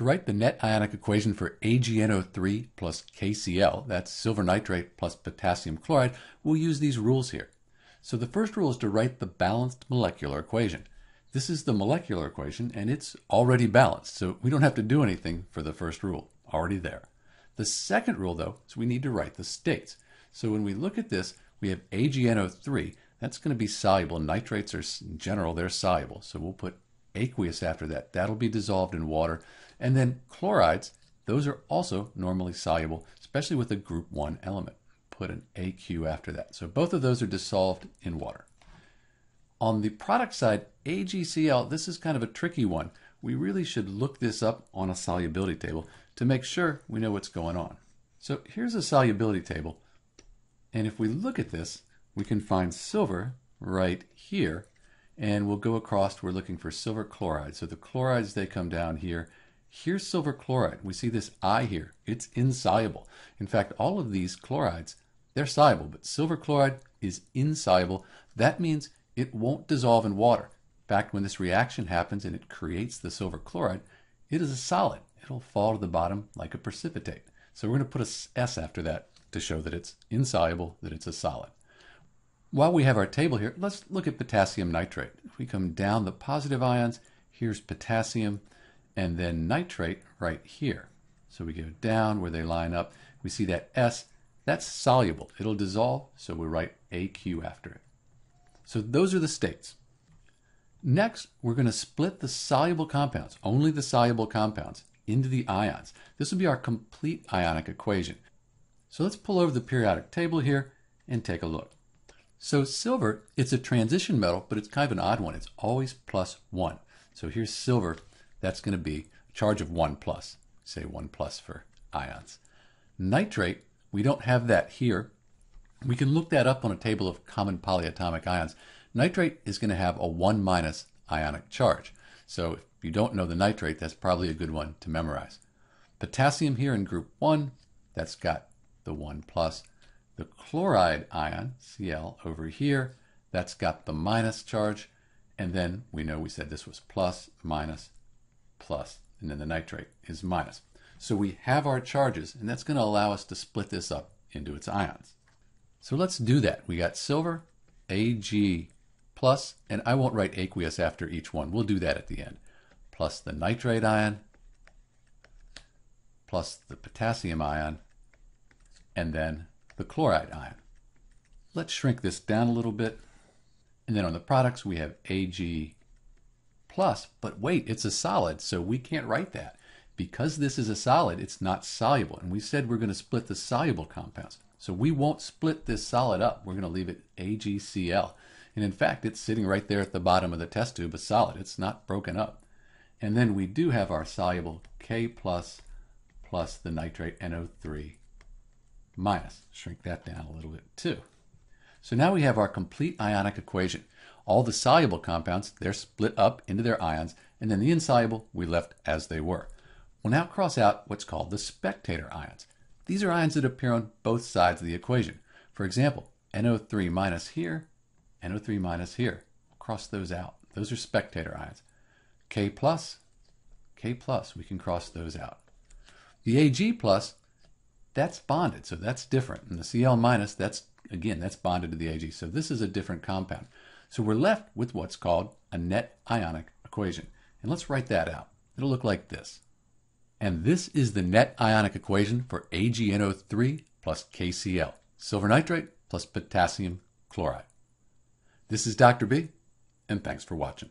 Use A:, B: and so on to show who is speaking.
A: To write the net ionic equation for AgNO3 plus KCl, that's silver nitrate plus potassium chloride, we'll use these rules here. So the first rule is to write the balanced molecular equation. This is the molecular equation and it's already balanced, so we don't have to do anything for the first rule, already there. The second rule though is we need to write the states. So when we look at this, we have AgNO3, that's going to be soluble. Nitrates are, in general, they're soluble. So we'll put aqueous after that. That'll be dissolved in water. And then chlorides, those are also normally soluble, especially with a group 1 element. Put an AQ after that. So both of those are dissolved in water. On the product side, AgCl, this is kind of a tricky one. We really should look this up on a solubility table to make sure we know what's going on. So here's a solubility table. And if we look at this, we can find silver right here. And we'll go across, we're looking for silver chloride. So the chlorides, they come down here. Here's silver chloride. We see this I here. It's insoluble. In fact, all of these chlorides, they're soluble, but silver chloride is insoluble. That means it won't dissolve in water. In fact, when this reaction happens and it creates the silver chloride, it is a solid. It'll fall to the bottom like a precipitate. So we're going to put a S after that to show that it's insoluble, that it's a solid. While we have our table here, let's look at potassium nitrate. If we come down the positive ions, here's potassium, and then nitrate right here. So we go down where they line up. We see that S, that's soluble. It'll dissolve, so we write AQ after it. So those are the states. Next, we're going to split the soluble compounds, only the soluble compounds, into the ions. This will be our complete ionic equation. So let's pull over the periodic table here and take a look. So silver, it's a transition metal, but it's kind of an odd one. It's always plus one. So here's silver. That's going to be a charge of one plus. Say one plus for ions. Nitrate, we don't have that here. We can look that up on a table of common polyatomic ions. Nitrate is going to have a 1 minus ionic charge. So if you don't know the nitrate, that's probably a good one to memorize. Potassium here in group 1, that's got the 1 plus. The chloride ion, Cl, over here, that's got the minus charge. And then we know we said this was plus, minus, plus, and then the nitrate is minus. So we have our charges, and that's going to allow us to split this up into its ions. So let's do that. We got silver, Ag plus, and I won't write aqueous after each one. We'll do that at the end. Plus the nitrate ion, plus the potassium ion, and then the chloride ion. Let's shrink this down a little bit. And then on the products, we have Ag plus, but wait, it's a solid, so we can't write that. Because this is a solid, it's not soluble. And we said we're going to split the soluble compounds. So we won't split this solid up. We're going to leave it AgCl. And in fact, it's sitting right there at the bottom of the test tube, a solid. It's not broken up. And then we do have our soluble K plus plus the nitrate NO3 minus. Shrink that down a little bit too. So now we have our complete ionic equation. All the soluble compounds, they're split up into their ions, and then the insoluble we left as they were. We'll now cross out what's called the spectator ions. These are ions that appear on both sides of the equation. For example, NO3 minus here, NO3 minus here. We'll Cross those out. Those are spectator ions. K plus, K plus, we can cross those out. The Ag plus, that's bonded, so that's different. And the Cl minus, that's again, that's bonded to the Ag. So this is a different compound. So we're left with what's called a net ionic equation. And let's write that out. It'll look like this. And this is the net ionic equation for AgNO3 plus KCl, silver nitrate plus potassium chloride. This is Dr. B, and thanks for watching.